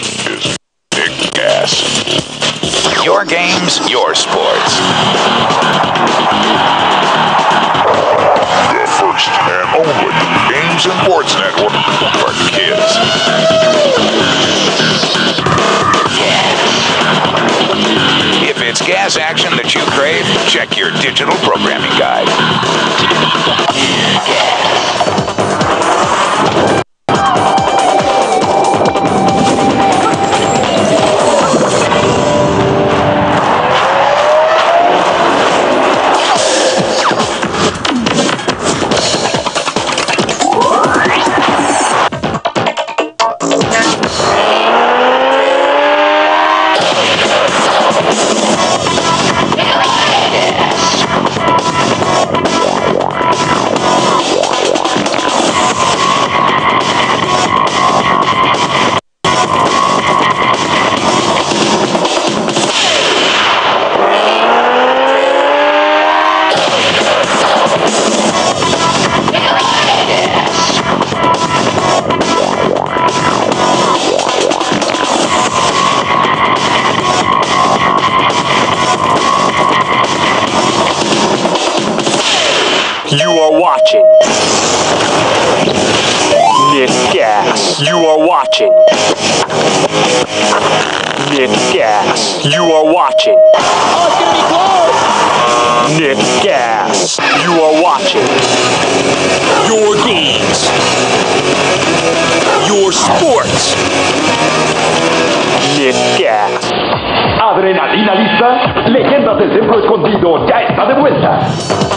Is Big Gas. Your games, your sports. The first and only Games and Sports Network for kids. If it's gas action that you crave, check your digital programming guide. You are watching. Nick Gas. You are watching. Nick Gas. You are watching. Oh, it's gonna be Nick Gas. You are watching. Your games. Your sports. Nick Gas. Adrenalina lista, Leyendas del Centro Escondido ya está de vuelta.